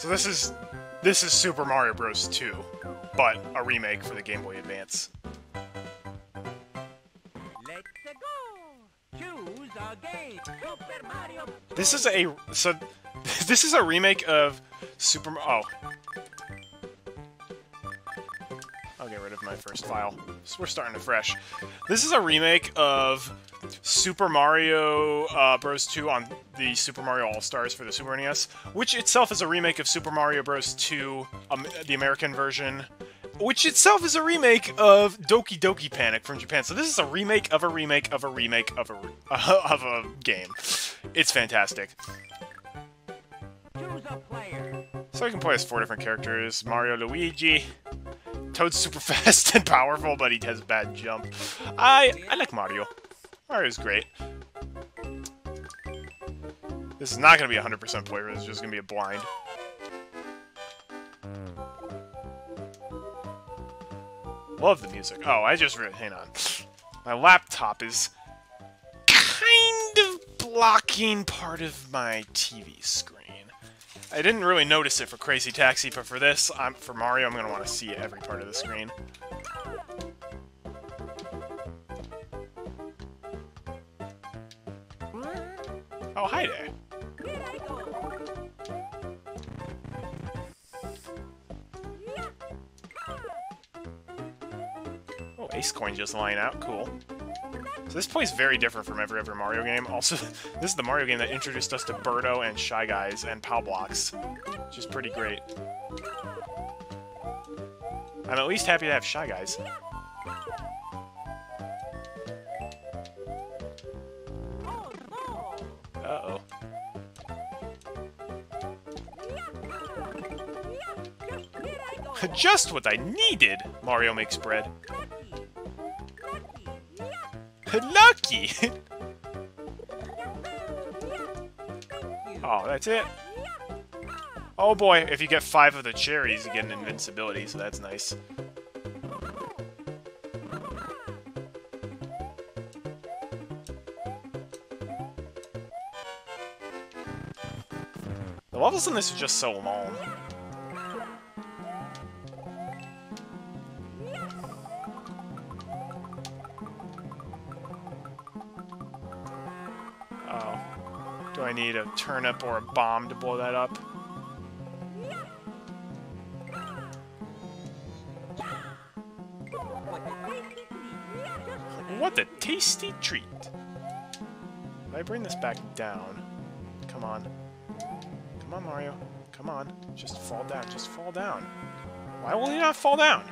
So this is this is Super Mario Bros. 2, but a remake for the Game Boy Advance. Let's go. Choose a game. Super Mario. This is a so this is a remake of Super Oh. First file. So we're starting afresh. This is a remake of Super Mario uh, Bros. 2 on the Super Mario All-Stars for the Super NES, which itself is a remake of Super Mario Bros. 2, um, the American version, which itself is a remake of Doki Doki Panic from Japan. So this is a remake of a remake of a remake of a of a game. It's fantastic. Choose a player. So I can play as four different characters: Mario, Luigi. Toad's super fast and powerful, but he has bad jump. I I like Mario. Mario's great. This is not going to be a 100% playthrough, this is just going to be a blind. Love the music. Oh, I just. Hang on. My laptop is kind of blocking part of my TV screen. I didn't really notice it for Crazy Taxi, but for this, I'm, for Mario, I'm going to want to see every part of the screen. Oh, hi there. Oh, Ace Coin just lying out. Cool. So this plays very different from every other Mario game. Also, this is the Mario game that introduced us to Birdo and Shy Guys and Pow Blocks, which is pretty great. I'm at least happy to have Shy Guys. Oh. Uh-oh. Just what I needed! Mario makes bread. Lucky. Oh, that's it. Oh boy, if you get five of the cherries, you get an invincibility, so that's nice. The levels in this are just so long. Turnip or a bomb to blow that up? What a tasty treat! If I bring this back down... Come on. Come on, Mario. Come on. Just fall down. Just fall down. Why will he not fall down?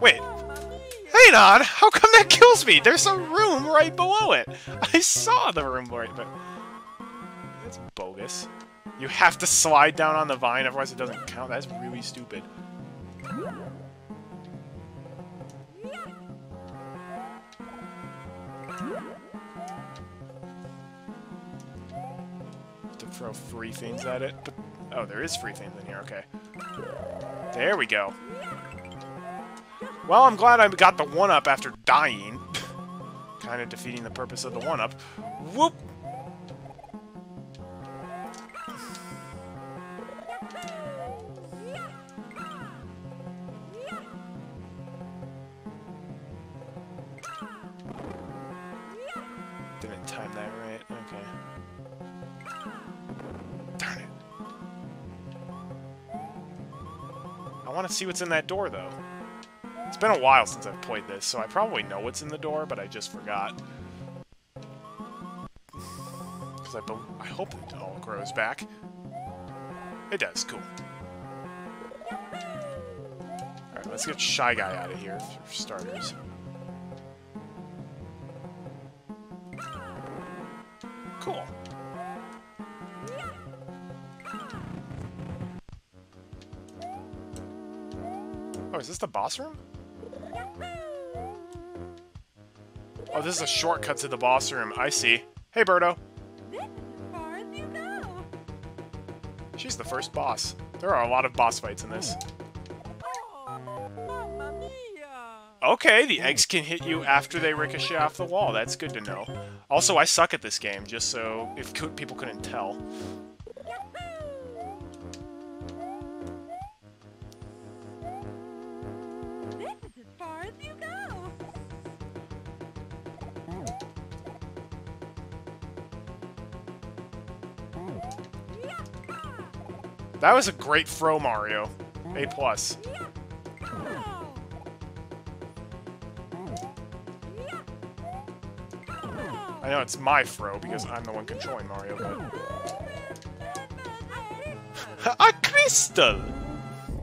Wait. Hang on! How come that kills me? There's a room right below it! I saw the room right, but... Bogus. You have to slide down on the vine, otherwise it doesn't count. That's really stupid. To throw free things at it, but... Oh, there is free things in here, okay. There we go. Well, I'm glad I got the 1-up after dying. kind of defeating the purpose of the 1-up. Whoop! See what's in that door, though. It's been a while since I've played this, so I probably know what's in the door, but I just forgot. Because I, I hope it all grows back. It does, cool. Alright, let's get Shy Guy out of here, for starters. Oh, is this the boss room? Oh, this is a shortcut to the boss room. I see. Hey, Birdo. This is as far as you go. She's the first boss. There are a lot of boss fights in this. Oh. Okay, the eggs can hit you after they ricochet off the wall. That's good to know. Also, I suck at this game, just so if people couldn't tell. That was a great throw, Mario. A plus. I know it's my throw because I'm the one controlling Mario, but... a crystal!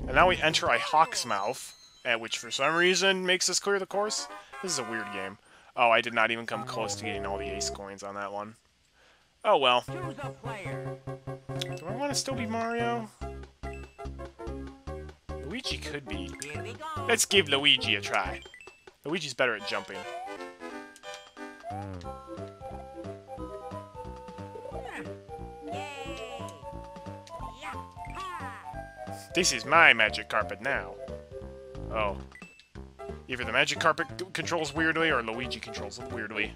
And now we enter a Hawk's Mouth, eh, which for some reason makes us clear the course. This is a weird game. Oh, I did not even come close to getting all the ace coins on that one. Oh well. Do I want to still be Mario? Luigi could be. Let's give Luigi a try. Luigi's better at jumping. This is my magic carpet now. Oh. Either the magic carpet controls weirdly or Luigi controls it weirdly.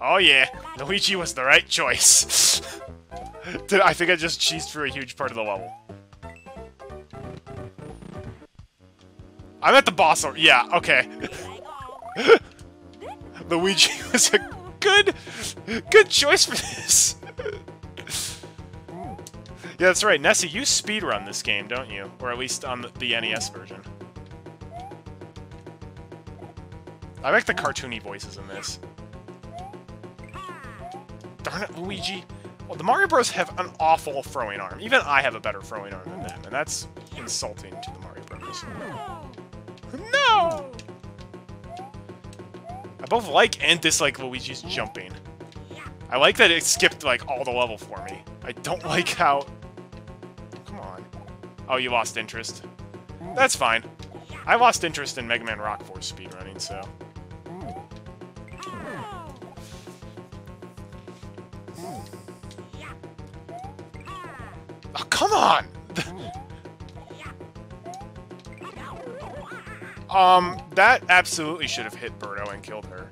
Oh yeah, Luigi was the right choice. Did- I think I just cheesed through a huge part of the level. I'm at the boss. al- Yeah, okay. Luigi was a good, good choice for this. yeah, that's right. Nessie, you speedrun this game, don't you? Or at least on the, the NES version. I like the cartoony voices in this. Darn it, Luigi. Well, the Mario Bros. have an awful throwing arm. Even I have a better throwing arm than them, and that's insulting to the Mario Bros. No! I both like and dislike Luigi's jumping. I like that it skipped, like, all the level for me. I don't like how... Come on. Oh, you lost interest. That's fine. I lost interest in Mega Man Rock Force speedrunning, so... come on! um, that absolutely should have hit Birdo and killed her.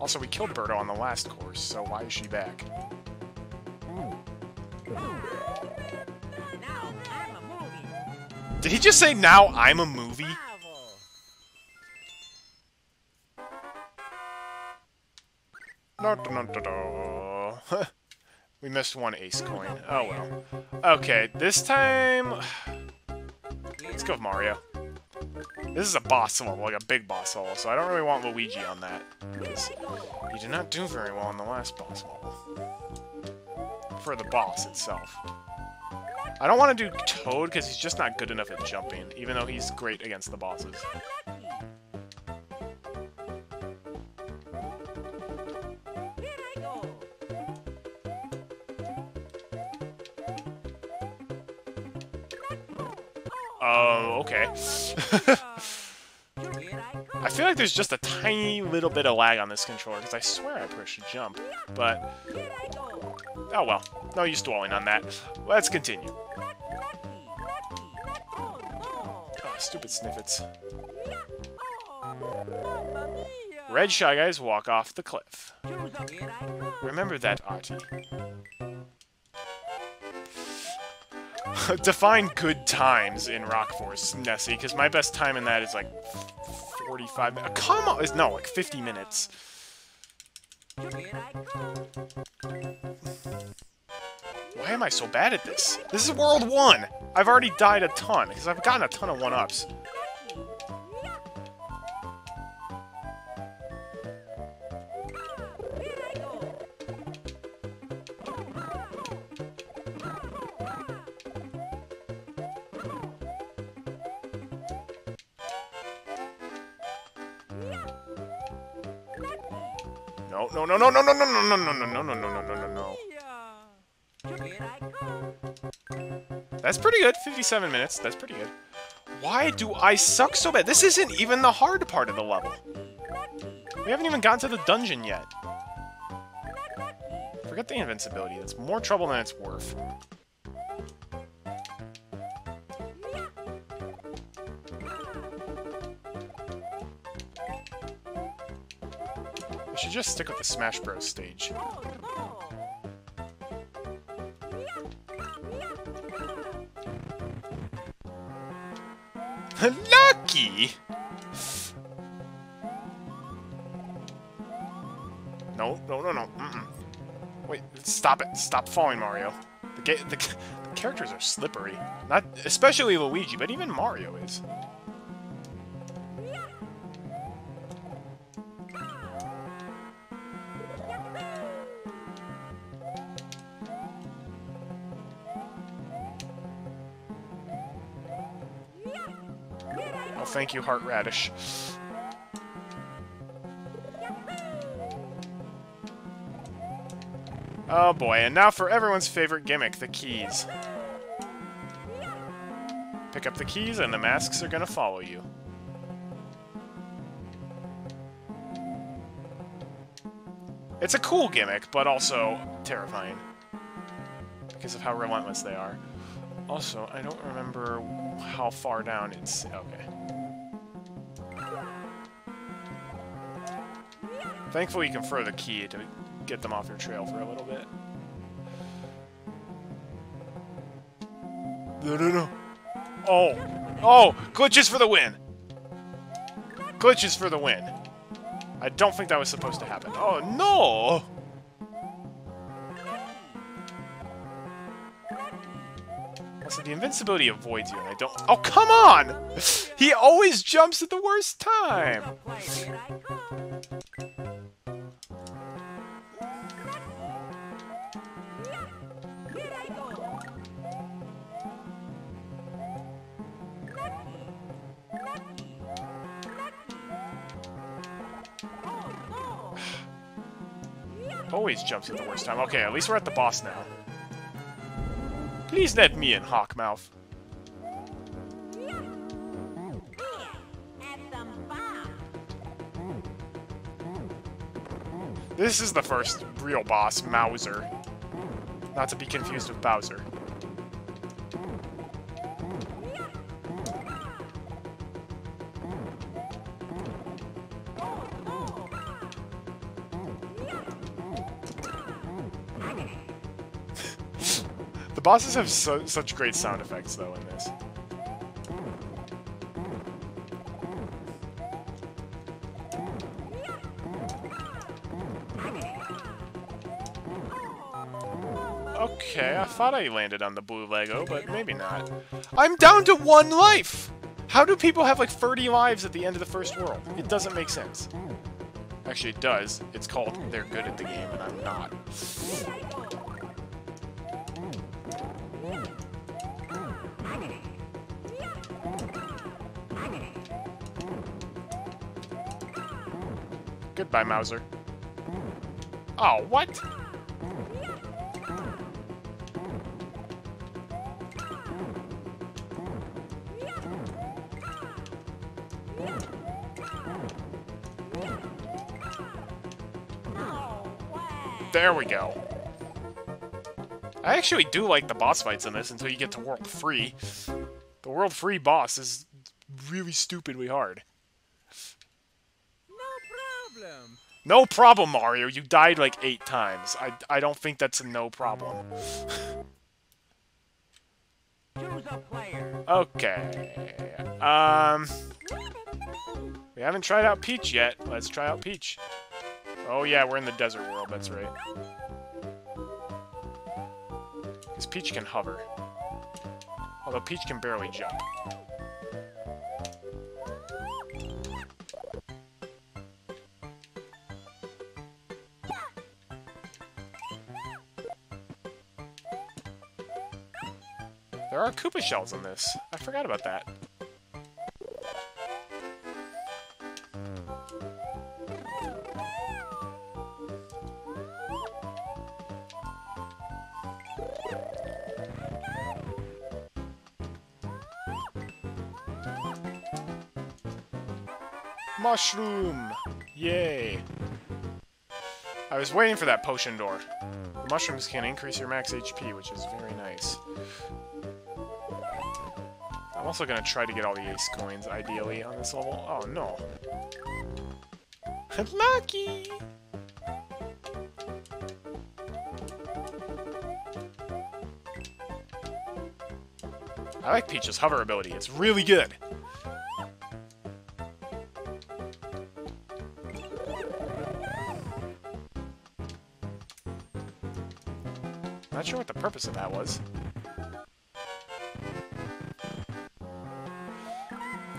Also, we killed Birdo on the last course, so why is she back? Did he just say, now I'm a movie? No, no, no, no. We missed one ace oh, coin. Oh well. Okay, this time... Let's go with Mario. This is a boss level, like a big boss level, so I don't really want Luigi on that. Because he did not do very well in the last boss level. For the boss itself. I don't want to do Toad, because he's just not good enough at jumping, even though he's great against the bosses. Oh, okay. I feel like there's just a tiny little bit of lag on this controller, because I swear I pushed jump. But, oh well. No use dwelling on that. Let's continue. Oh, stupid Snifits. Red Shy Guys walk off the cliff. Remember that, Artie. Define good times in Rock Force, Nessie, because my best time in that is like 45 minutes. Uh, come on! Is No, like 50 minutes. Why am I so bad at this? This is World 1! I've already died a ton, because I've gotten a ton of 1-ups. No, no, no, no, no, no, no, no, no, no, no, no, no, no, no, no. That's pretty good. 57 minutes. That's pretty good. Why do I suck so bad? This isn't even the hard part of the level. We haven't even gotten to the dungeon yet. Forget the invincibility. It's more trouble than it's worth. Just stick with the Smash Bros. stage. Lucky! No, no, no, no. Mm -mm. Wait, stop it. Stop falling, Mario. The, the, the characters are slippery. Not especially Luigi, but even Mario is. You, Heart Radish. Oh boy, and now for everyone's favorite gimmick, the keys. Pick up the keys and the masks are gonna follow you. It's a cool gimmick, but also terrifying. Because of how relentless they are. Also, I don't remember how far down it's... Okay. Thankfully, you can throw the key to get them off your trail for a little bit. No, no, no. Oh. Oh! Glitches for the win! Glitches for the win. I don't think that was supposed to happen. Oh, no! Also, the invincibility avoids you, and I don't... Oh, come on! He always jumps at the worst time! Always jumps at the worst time. Okay, at least we're at the boss now. Please let me in, Hawkmouth. This is the first real boss, Mouser. Not to be confused with Bowser. Bosses have so, such great sound effects, though, in this. Okay, I thought I landed on the blue Lego, but maybe not. I'm down to one life! How do people have like 30 lives at the end of the first world? It doesn't make sense. Actually, it does. It's called they're good at the game, and I'm not. Goodbye, Mouser. Oh, what? There we go. I actually do like the boss fights in this until you get to World 3. The World 3 boss is really stupidly hard. No problem. No problem, Mario. You died like eight times. I, I don't think that's a no problem. Choose a player. Okay. Um... We haven't tried out Peach yet. Let's try out Peach. Oh yeah, we're in the desert world, that's right. Because Peach can hover. Although Peach can barely jump. There are Koopa shells in this. I forgot about that. Mushroom! Yay! I was waiting for that potion door. The mushrooms can increase your max HP, which is very nice. I'm also gonna try to get all the ace coins, ideally, on this level. Oh, no. Lucky! I like Peach's hover ability. It's really good. Not sure what the purpose of that was.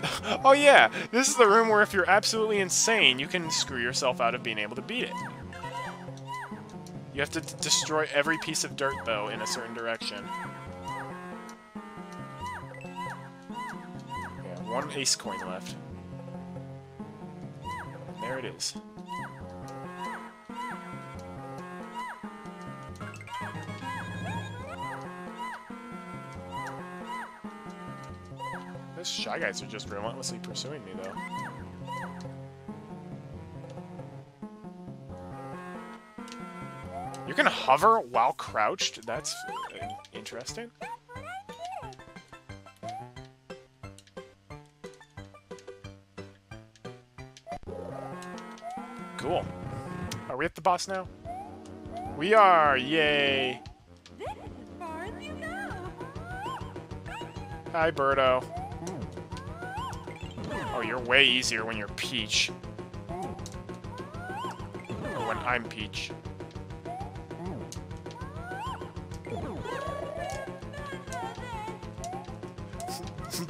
oh yeah, this is the room where if you're absolutely insane, you can screw yourself out of being able to beat it. You have to destroy every piece of dirt, though, in a certain direction. Yeah, one ace coin left. There it is. Guys are just relentlessly pursuing me, though. You can hover while crouched? That's interesting. Cool. Are we at the boss now? We are! Yay! This is as far as you go. Hi, Birdo. You're way easier when you're Peach. Or when I'm Peach.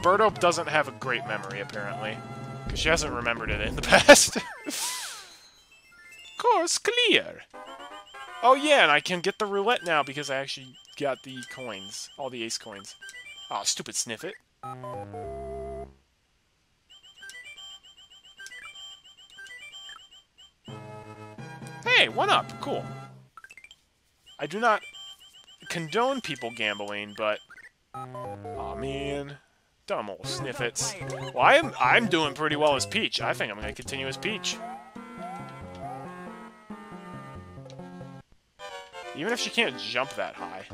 Birdo doesn't have a great memory, apparently. Because she hasn't remembered it in the past. Course clear! Oh yeah, and I can get the roulette now because I actually got the coins. All the ace coins. Oh, stupid Snifit. Hey, one up. Cool. I do not condone people gambling, but... oh man. Dumb old Snifits. Well, I'm, I'm doing pretty well as Peach. I think I'm going to continue as Peach. Even if she can't jump that high.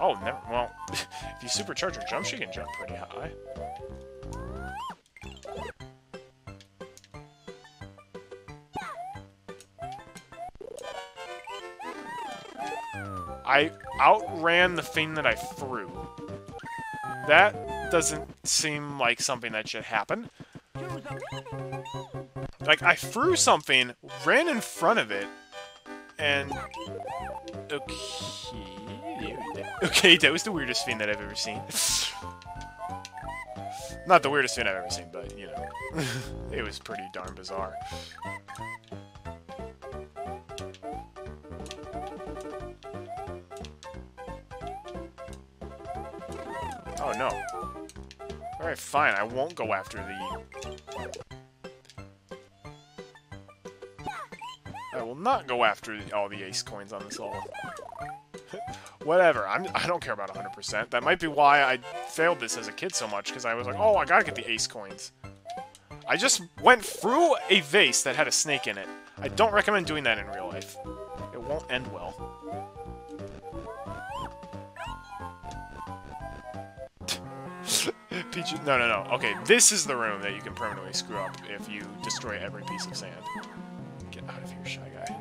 Oh, never. Well, if you supercharge her jump, she can jump pretty high. I outran the thing that I threw. That doesn't seem like something that should happen. Like, I threw something, ran in front of it, and... Okay... Okay, that was the weirdest thing that I've ever seen. Not the weirdest thing I've ever seen, but, you know. it was pretty darn bizarre. Oh, no. Alright, fine, I won't go after the I will not go after the, all the ace coins on this level. Whatever, I'm, I don't care about 100%. That might be why I failed this as a kid so much, because I was like, oh, I gotta get the ace coins. I just went through a vase that had a snake in it. I don't recommend doing that in real life. It won't end well. Peach, no, no, no. Okay, this is the room that you can permanently screw up if you destroy every piece of sand. Get out of here, Shy Guy.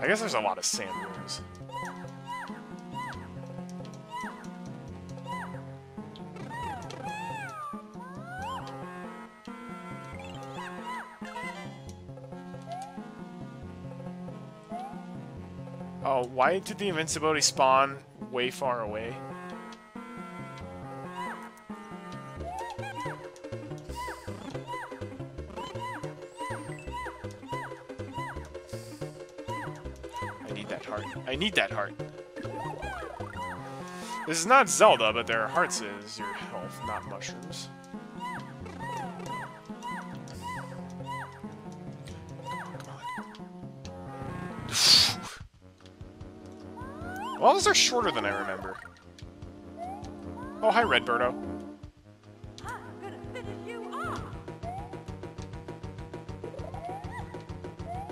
I guess there's a lot of sand rooms. Why did the invincibility spawn way far away? I need that heart. I need that heart. This is not Zelda, but there are hearts is your levels are shorter than I remember. Oh, hi, Redberto.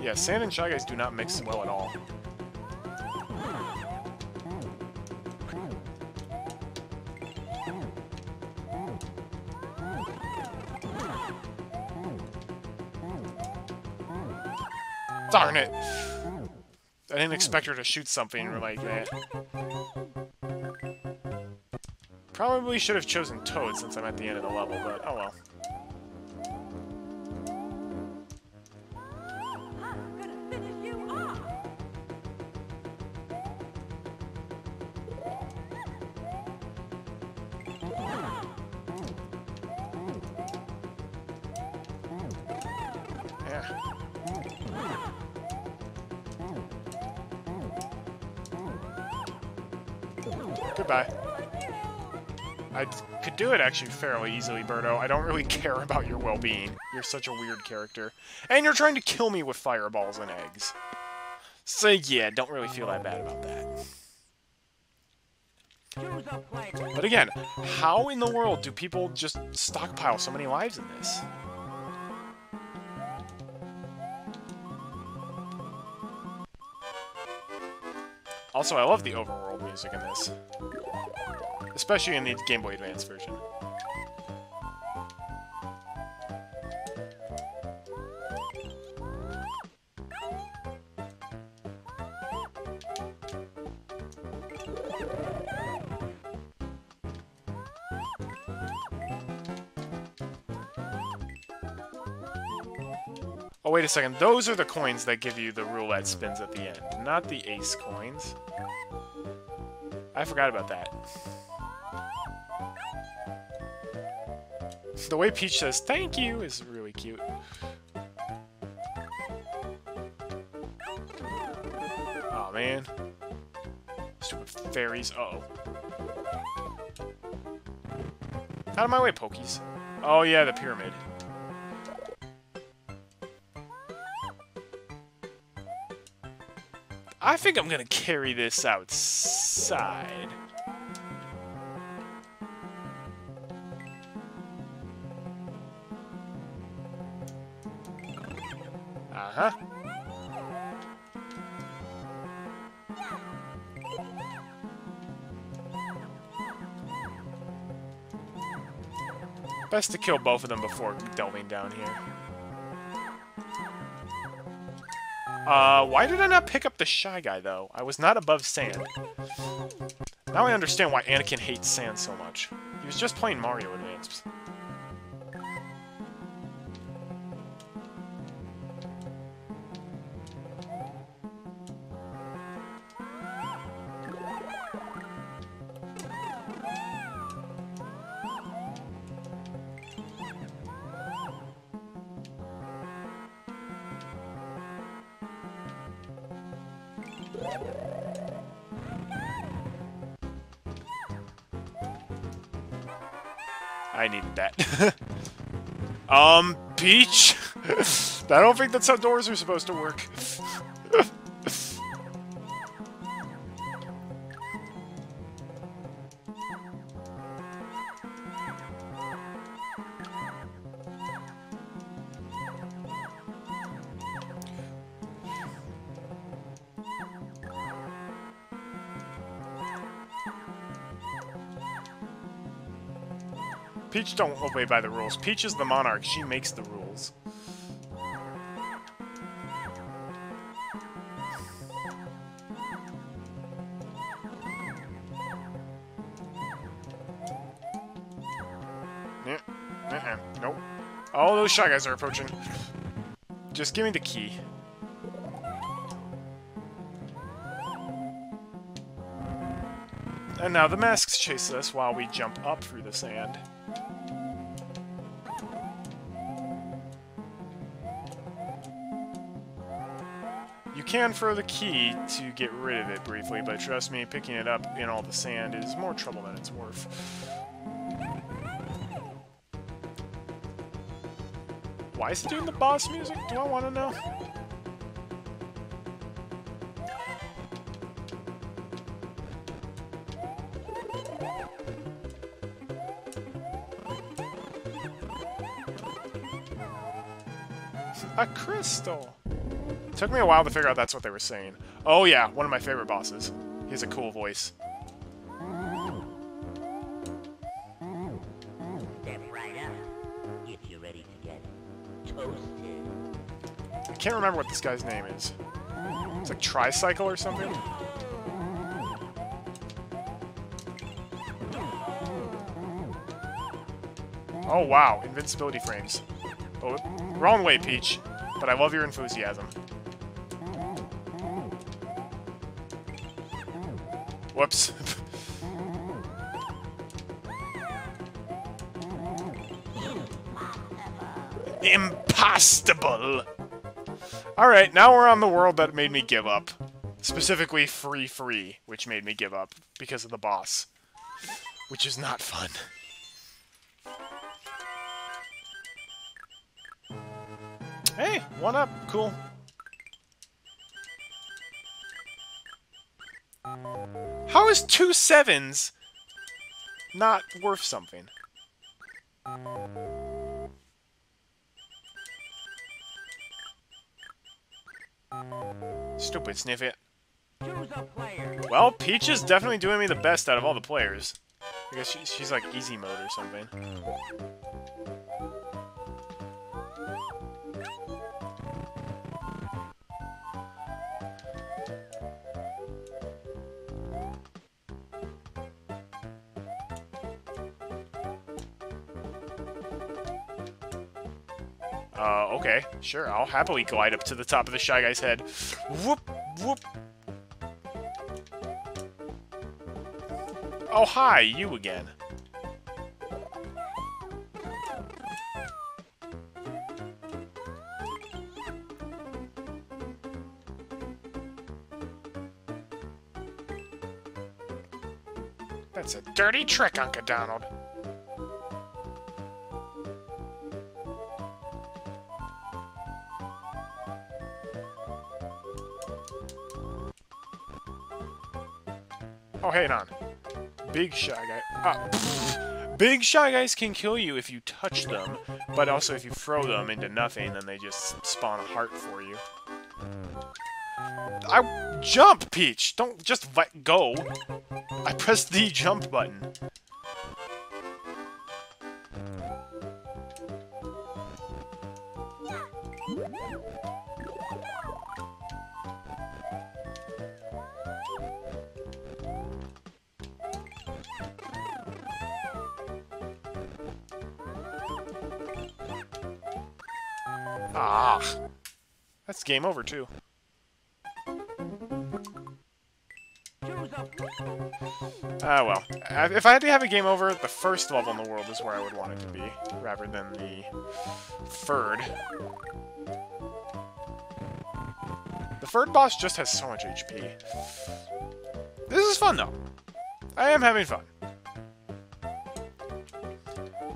Yeah, Sand and Shy Guys do not mix well at all. Darn it! I didn't oh. expect her to shoot something oh. like that. Probably should have chosen Toad since I'm at the end of the level, but oh well. It actually fairly easily, Birdo. I don't really care about your well-being. You're such a weird character. And you're trying to kill me with fireballs and eggs. So yeah, don't really feel that bad about that. But again, how in the world do people just stockpile so many lives in this? Also, I love the overworld music in this. Especially in the Game Boy Advance version. Oh, wait a second. Those are the coins that give you the roulette spins at the end, not the ace coins. I forgot about that. The way Peach says thank you is really cute. Oh man. Stupid fairies. Uh oh. Out of my way, Pokeys. Oh yeah, the pyramid. I think I'm gonna carry this outside. Best to kill both of them before delving down here. Uh, why did I not pick up the Shy Guy, though? I was not above sand. Now I understand why Anakin hates sand so much. He was just playing Mario Advance. I needed that. um, Peach? I don't think that's how doors are supposed to work. Peach don't obey by the rules. Peach is the monarch. She makes the rules. Yeah, uh-uh, Nope. All those Shy Guys are approaching. Just give me the key. And now the masks chase us while we jump up through the sand. Can throw the key to get rid of it briefly, but trust me, picking it up in all the sand is more trouble than it's worth. Why is it doing the boss music? Do I want to know? A crystal! Took me a while to figure out that's what they were saying. Oh yeah, one of my favorite bosses. He has a cool voice. Step right up if you're ready to get toasted. I can't remember what this guy's name is. It's like Tricycle or something? Oh wow, invincibility frames. Oh, wrong way, Peach. But I love your enthusiasm. Whoops. Impossible! Alright, now we're on the world that made me give up. Specifically, Free Free, which made me give up because of the boss. Which is not fun. Hey, one up. Cool. How is two sevens not worth something? Stupid Snifit. Choose a player. Well, Peach is definitely doing me the best out of all the players. I guess she, she's like easy mode or something. Uh, okay. Sure, I'll happily glide up to the top of the Shy Guy's head. Whoop, whoop. Oh, hi, you again. That's a dirty trick, Uncle Donald. Hey, on. Big Shy Guy. Ah. Big Shy Guys can kill you if you touch them, but also if you throw them into nothing, then they just spawn a heart for you. I jump, Peach. Don't just let go. I pressed the jump button. Over, too. Ah, well. If I had to have a game over, the first level in the world is where I would want it to be, rather than the third. The third boss just has so much HP. This is fun, though. I am having fun.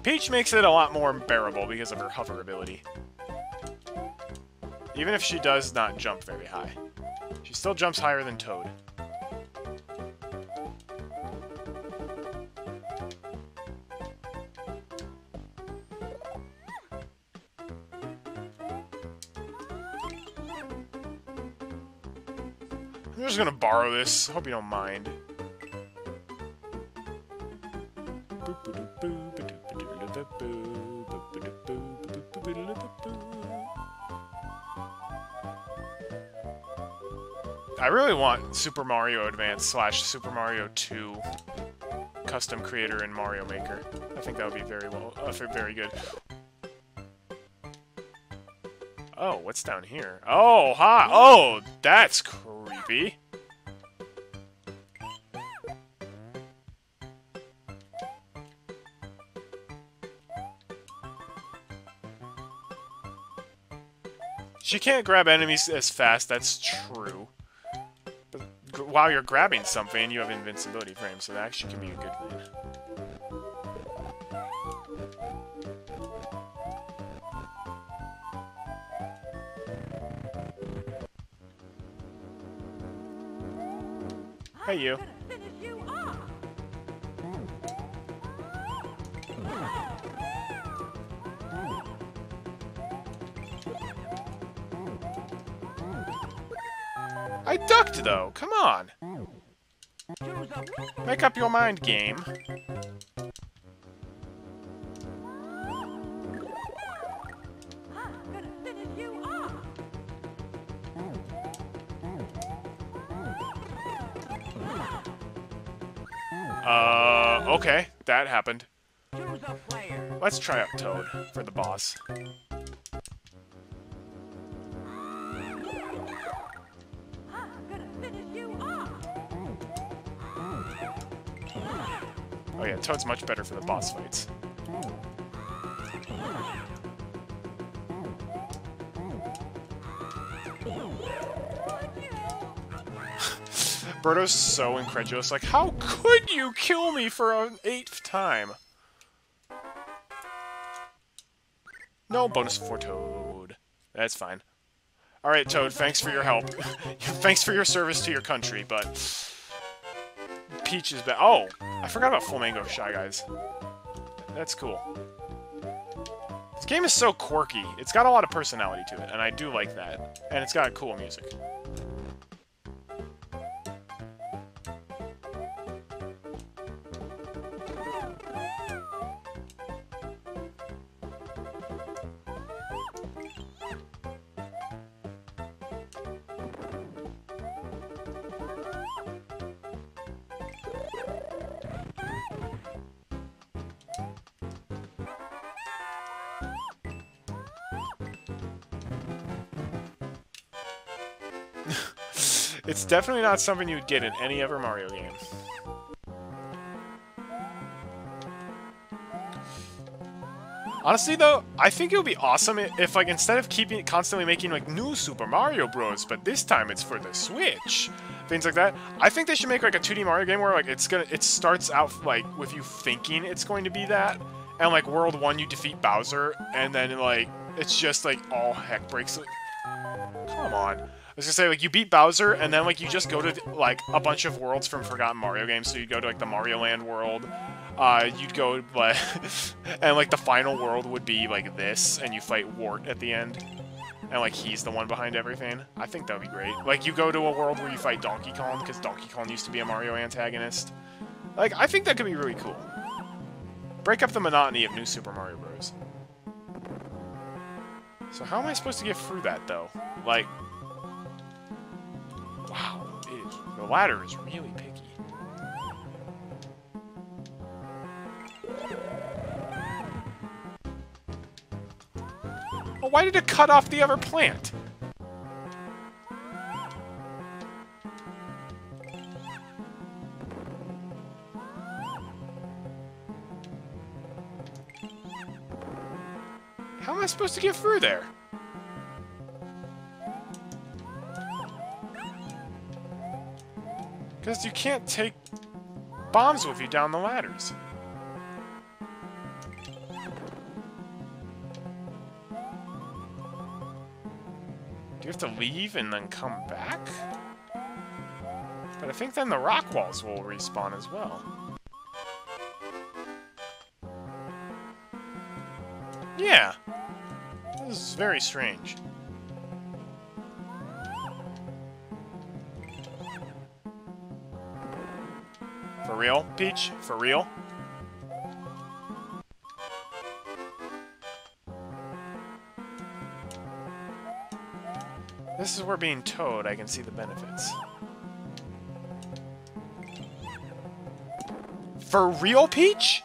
Peach makes it a lot more bearable because of her hover ability. Even if she does not jump very high. She still jumps higher than Toad. I'm just gonna borrow this. Hope you don't mind. I really want Super Mario Advance slash Super Mario 2 custom creator in Mario Maker. I think that would be very well, uh, very good. Oh, what's down here? Oh, hi! Oh, that's creepy. She can't grab enemies as fast, that's true. While you're grabbing something, you have invincibility frames, so that actually can be a good thing. Hey, you. You. I ducked, though. Come on. Make up your mind, game. Uh, okay. That happened. Let's try out Toad for the boss. Yeah, Toad's much better for the boss fights. Birdo's so incredulous, like, how could you kill me for an eighth time? No bonus for Toad. That's fine. Alright, Toad, thanks for your help. thanks for your service to your country, but... Peach is. Oh! I forgot about Flamingo Shy Guys. That's cool. This game is so quirky. It's got a lot of personality to it, and I do like that. And it's got cool music. Definitely not something you'd get in any other Mario game. Honestly, though, I think it would be awesome if, like, instead of keeping constantly making like new Super Mario Bros, but this time it's for the Switch, things like that. I think they should make like a 2D Mario game where like it's gonna it starts out like with you thinking it's going to be that, and like World One you defeat Bowser, and then like it's just like all heck breaks. Come on. I was gonna say, like, you beat Bowser, and then, like, you just go to, like, a bunch of worlds from Forgotten Mario games. So you'd go to, like, the Mario Land world. Uh, you'd go, like, and, like, the final world would be, like, this, and you fight Wart at the end. And, like, he's the one behind everything. I think that would be great. Like, you go to a world where you fight Donkey Kong, because Donkey Kong used to be a Mario antagonist. Like, I think that could be really cool. Break up the monotony of New Super Mario Bros. So how am I supposed to get through that, though? Like, wow, it the ladder is really picky. Well, why did it cut off the other plant? How am I supposed to get through there? Because you can't take bombs with you down the ladders. Do you have to leave and then come back? But I think then the rock walls will respawn as well. Yeah. This is very strange. Real, Peach? For real? This is where being Toad, I can see the benefits. For real, Peach?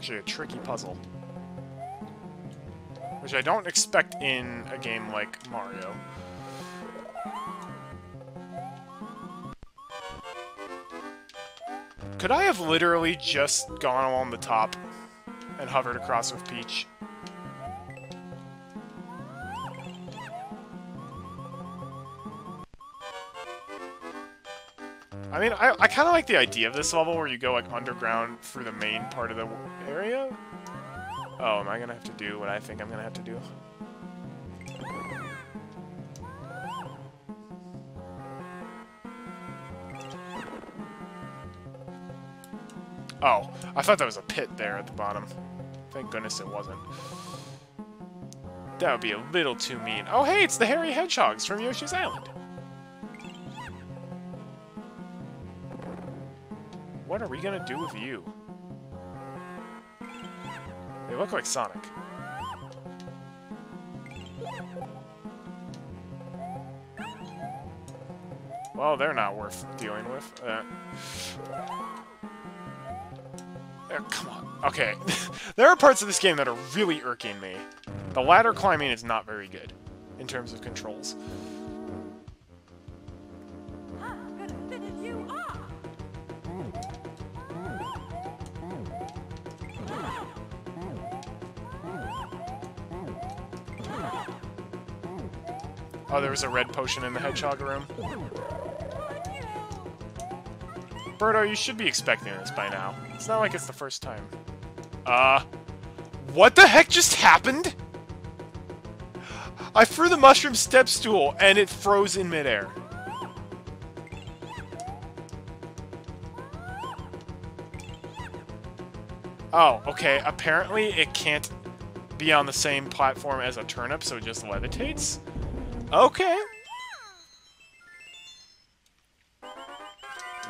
Actually a tricky puzzle. Which I don't expect in a game like Mario. Could I have literally just gone along the top and hovered across with Peach? I mean, I, I kind of like the idea of this level where you go, like, underground through the main part of the area. Oh, am I gonna have to do what I think I'm gonna have to do? Oh, I thought that was a pit there at the bottom. Thank goodness it wasn't. That would be a little too mean. Oh, hey, it's the hairy hedgehogs from Yoshi's Island. What are we gonna do with you? They look like Sonic. Well, they're not worth dealing with. Uh, come on. Okay. there are parts of this game that are really irking me. The ladder climbing is not very good in terms of controls. Oh, there was a red potion in the hedgehog room. Birdo, you should be expecting this by now. It's not like it's the first time. Uh, what the heck just happened? I threw the mushroom step stool and it froze in midair. Oh, okay. Apparently it can't be on the same platform as a turnip, so it just levitates? Okay.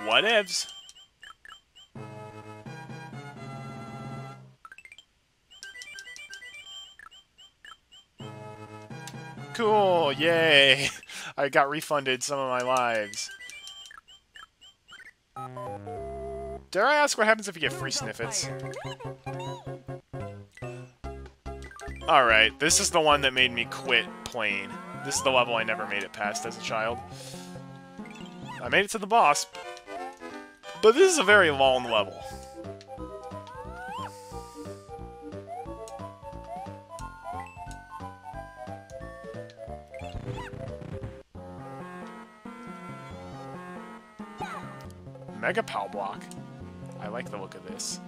What ifs? Cool, yay! I got refunded some of my lives. Dare I ask what happens if you get free Snifits? Alright, this is the one that made me quit playing. This is the level I never made it past as a child. I made it to the boss, but this is a very long level. Mega Pow Block. I like the look of this.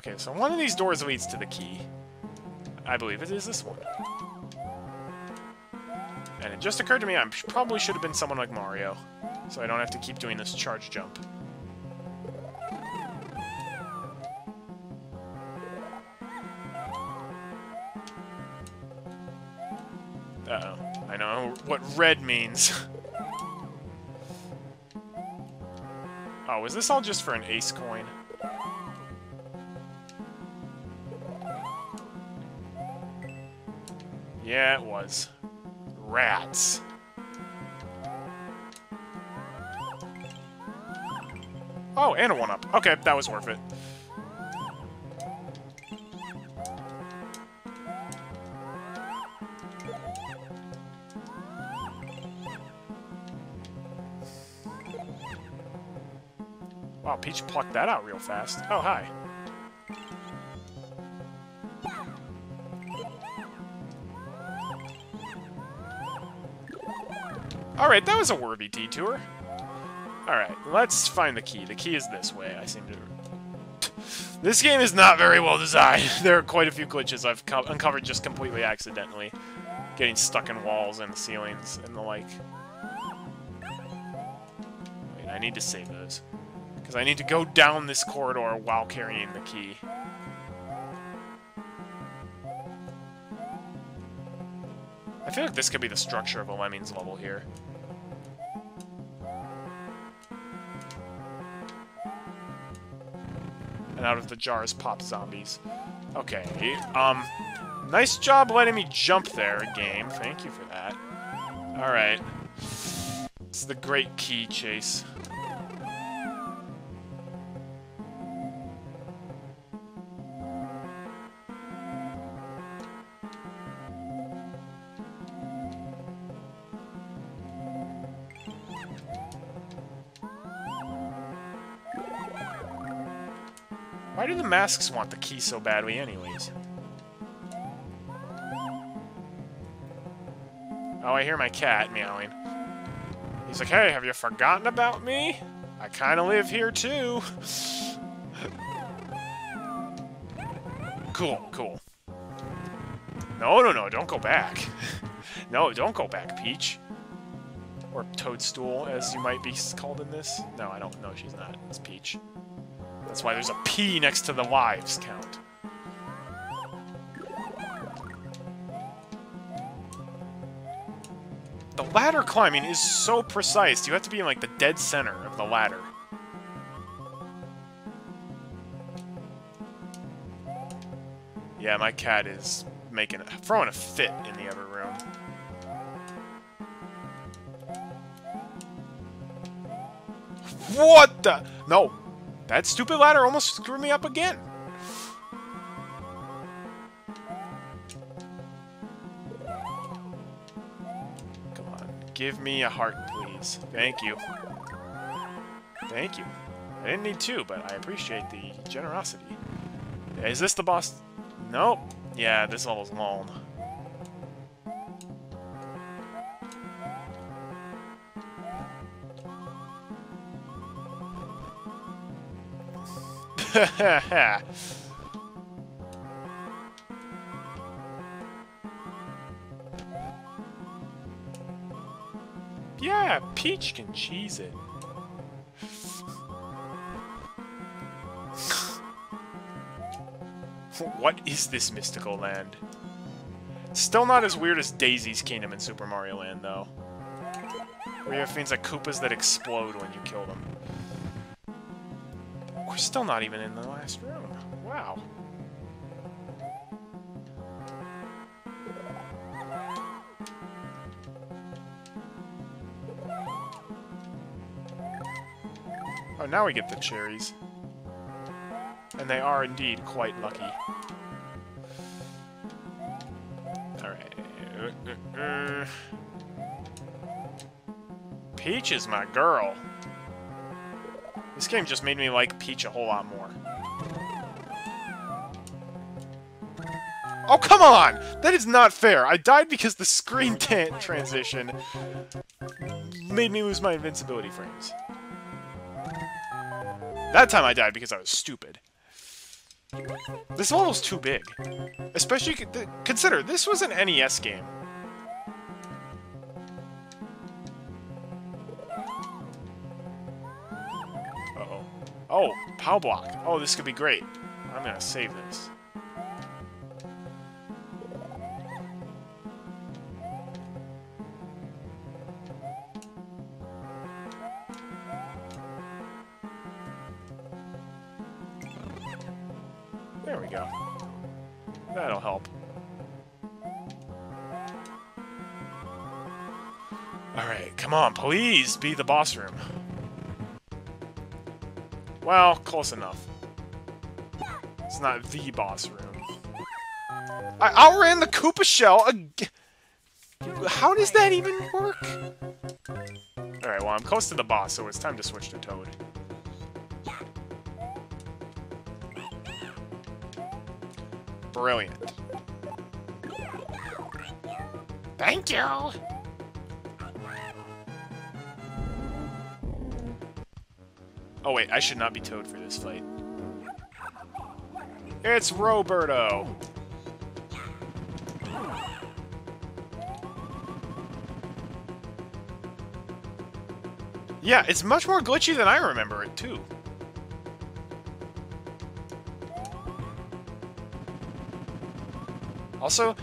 Okay, so one of these doors leads to the key. I believe it is this one. And it just occurred to me I probably should have been someone like Mario, so I don't have to keep doing this charge jump. Uh-oh. I know what red means. oh, is this all just for an ace coin? Yeah, it was. Rats. Oh, and a one-up. Okay, that was worth it. Wow, Peach plucked that out real fast. Oh, hi. Alright, that was a worthy detour. Alright, let's find the key. The key is this way, I seem to... This game is not very well designed. there are quite a few glitches I've uncovered just completely accidentally. Getting stuck in walls and ceilings and the like. Wait, I need to save those. Because I need to go down this corridor while carrying the key. I feel like this could be the structure of a Lemmings level here. And out of the jars pop zombies. Okay, um, nice job letting me jump there, game. Thank you for that. Alright. It's the great key chase. masks want the key so badly anyways? Oh, I hear my cat meowing. He's like, hey, have you forgotten about me? I kind of live here too. cool, cool. No, no, no, don't go back. no, don't go back, Peach. Or Toadstool, as you might be called in this. No, I don't. No, she's not. It's Peach. That's why there's a P next to the lives count. The ladder climbing is so precise. You have to be in, like, the dead center of the ladder. Yeah, my cat is making a, throwing a fit in the other room. What the? No. That stupid ladder almost screwed me up again. Come on. Give me a heart, please. Thank you. Thank you. I didn't need two, but I appreciate the generosity. Is this the boss? Nope. Yeah, this level's long. yeah, Peach can cheese it. what is this mystical land? Still not as weird as Daisy's Kingdom in Super Mario Land, though. Where you have things like Koopas that explode when you kill them. Still not even in the last room. Wow. Oh, now we get the cherries. And they are indeed quite lucky. Alright. Uh, uh, uh. Peach is my girl. This game just made me like Peach a whole lot more. Oh, come on! That is not fair! I died because the screen transition made me lose my invincibility frames. That time I died because I was stupid. This level's too big. Especially, consider, this was an NES game. Oh, POW block. Oh, this could be great. I'm gonna save this. There we go. That'll help. Alright, come on, please be the boss room. Well, close enough. It's not the boss room. I outran the Koopa shell again! How does that even work? Alright, well, I'm close to the boss, so it's time to switch to Toad. Brilliant. Thank you! Oh wait, I should not be Toad for this fight. It's Robirdo! Yeah, it's much more glitchy than I remember it, too. Also,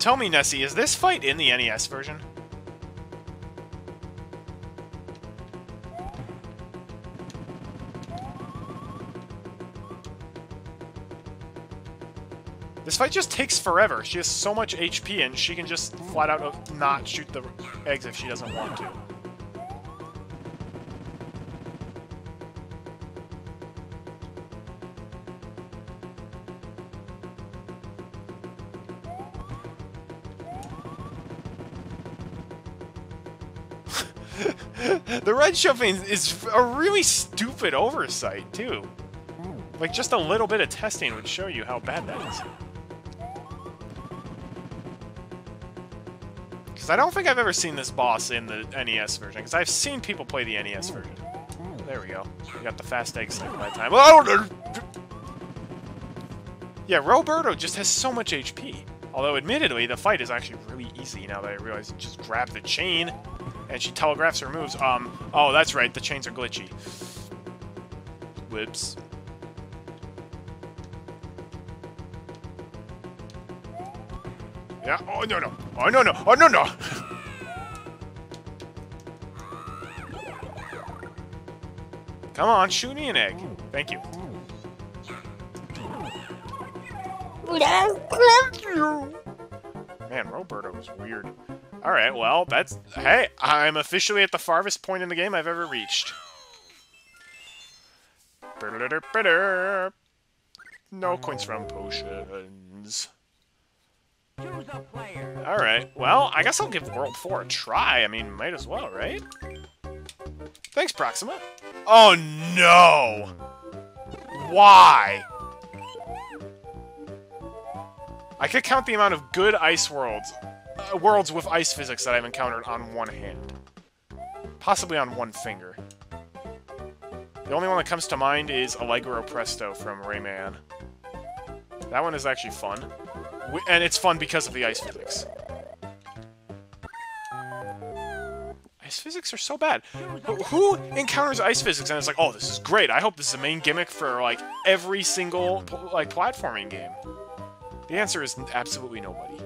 tell me, Nessie, is this fight in the NES version? Fight just takes forever. She has so much HP, and she can just flat out not shoot the eggs if she doesn't want to. the red shoving is a really stupid oversight, too. Like, just a little bit of testing would show you how bad that is. Because I don't think I've ever seen this boss in the NES version, because I've seen people play the NES version. There we go. We got the fast egg snipe by time. Oh! Yeah, Robirdo just has so much HP. Although, admittedly, the fight is actually really easy now that I realize you just grab the chain, and she telegraphs her moves. Um, oh, that's right, the chains are glitchy. Whoops. Yeah, oh, no, no. Oh, no, no. Oh, no, no. Come on, shoot me an egg. Thank you. Man, Robirdo is weird. Alright, well, that's... Hey, I'm officially at the farthest point in the game I've ever reached. No coins from potions. Alright, well, I guess I'll give World 4 a try. I mean, might as well, right? Thanks, Proxima. Oh, no! Why? I could count the amount of good ice worlds, uh, worlds with ice physics that I've encountered on one hand. Possibly on one finger. The only one that comes to mind is Allegro Presto from Rayman. That one is actually fun. And it's fun because of the ice physics. Ice physics are so bad. Who- encounters ice physics and it's like, oh, this is great. I hope this is a main gimmick for like every single like platforming game. The answer is absolutely nobody.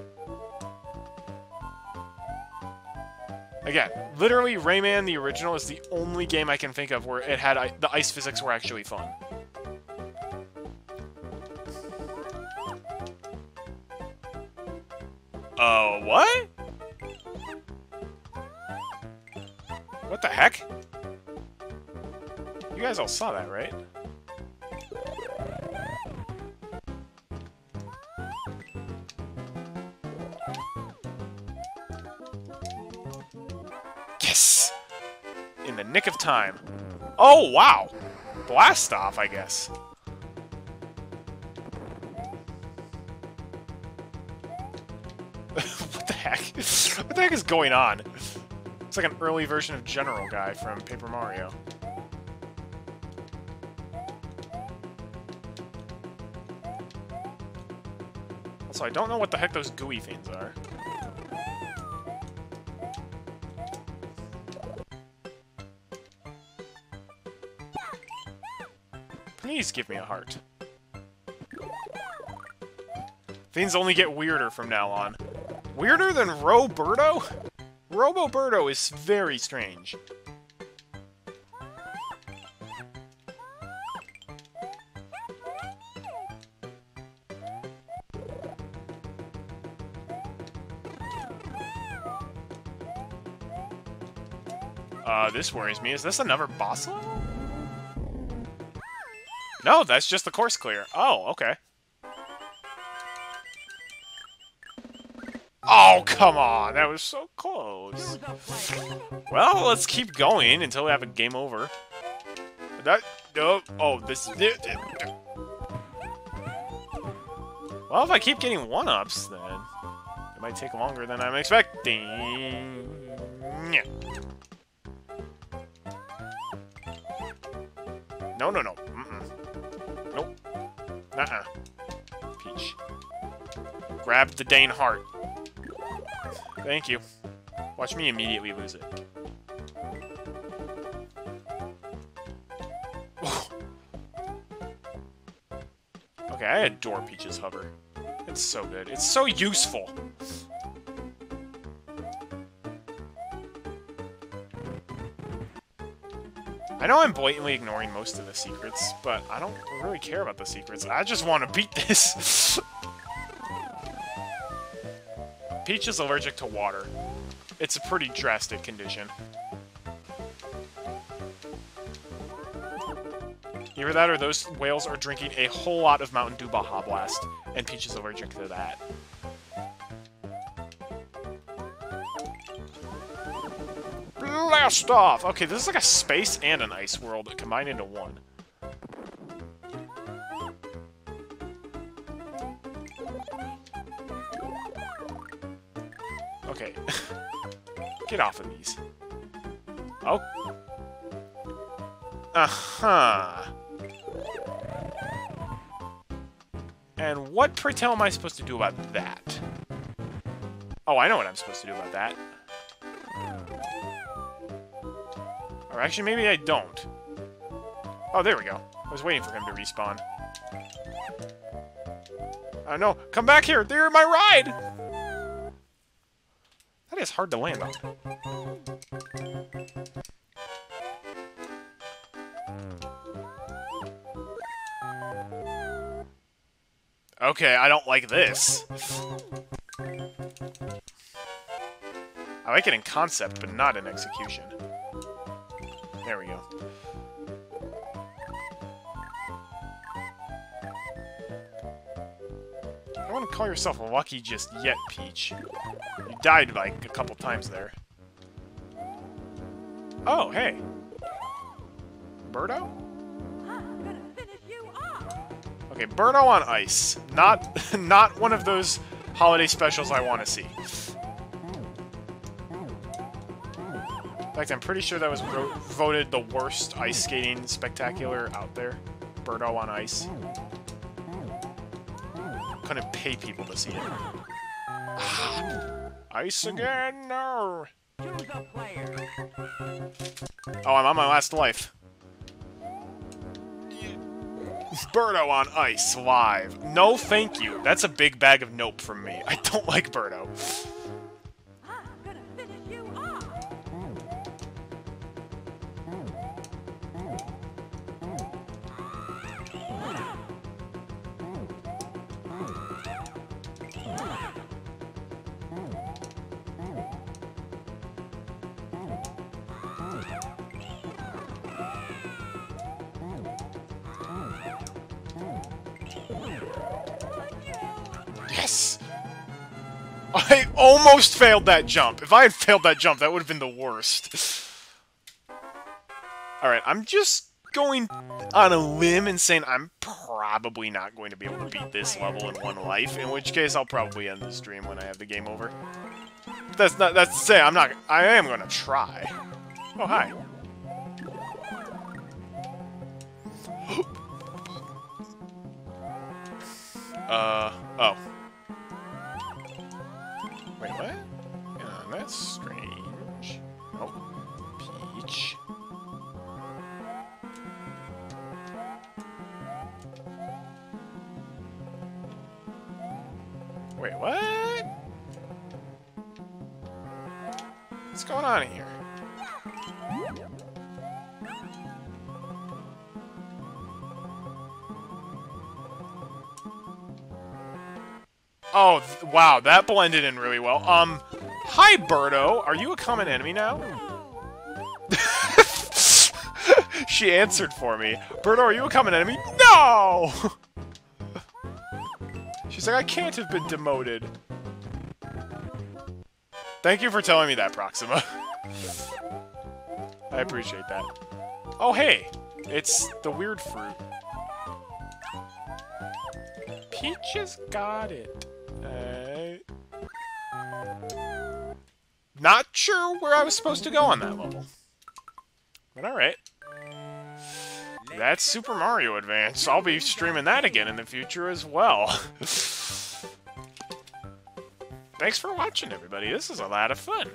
Again, literally, Rayman the original is the only game I can think of where it had the ice physics were actually fun. Uh, what? What the heck? You guys all saw that, right? Yes! In the nick of time. Oh, wow! Blast off, I guess. What the heck is going on? It's like an early version of General Guy from Paper Mario. Also, I don't know what the heck those gooey things are. Please give me a heart. Things only get weirder from now on. Weirder than Robirdo? Roboberto is very strange. Uh, this worries me. Is this another boss level? No, that's just the course clear. Oh, okay. Oh, come on. That was so close. Well, let's keep going until we have a game over. That... Oh, oh this... Well, if I keep getting one-ups, then it might take longer than I'm expecting. No, no, no. Mm-mm. Nope. Uh-uh. Peach. Grab the Dane heart. Thank you. Watch me immediately lose it. okay, I adore Peach's hover. It's so good. It's so useful. I know I'm blatantly ignoring most of the secrets, but I don't really care about the secrets. I just want to beat this. Peach is allergic to water. It's a pretty drastic condition. Either that or those whales are drinking a whole lot of Mountain Dew Baja Blast, and Peach is allergic to that. Blast off! Okay, this is like a space and an ice world combined into one. Get off of these. Oh. Uh-huh. And what, pray tell, am I supposed to do about that? Oh, I know what I'm supposed to do about that. Or actually, maybe I don't. Oh, there we go. I was waiting for him to respawn. Uh, no, come back here! They're my ride! That is hard to land on. Okay, I don't like this. I like it in concept, but not in execution. There we go. Don't call yourself lucky just yet, Peach. You died, like, a couple times there. Oh, hey. Birdo? Okay, Birdo on ice. Not, not one of those holiday specials I want to see. In fact, I'm pretty sure that was voted the worst ice skating spectacular out there. Birdo on ice. Pay people to see it. ice again? No! Oh, I'm on my last life. Birdo on ice live. No, thank you. That's a big bag of nope from me. I don't like Birdo. Almost failed that jump. If I had failed that jump, that would have been the worst. Alright, I'm just going on a limb and saying I'm probably not going to be able to beat this level in one life, in which case I'll probably end the stream when I have the game over. That's not that's to say I'm not I am gonna try. Oh hi. uh oh. That's strange. Oh, Peach. Wait, what? What's going on here? Oh, wow, that blended in really well. Um, hi, Birdo. Are you a common enemy now? she answered for me. Birdo, are you a common enemy? No! She's like, I can't have been demoted. Thank you for telling me that, Proxima. I appreciate that. Oh, hey! It's the weird fruit. Peaches got it. Not sure where I was supposed to go on that level. But alright. That's Super Mario Advance. I'll be streaming that again in the future as well. Thanks for watching, everybody. This is a lot of fun.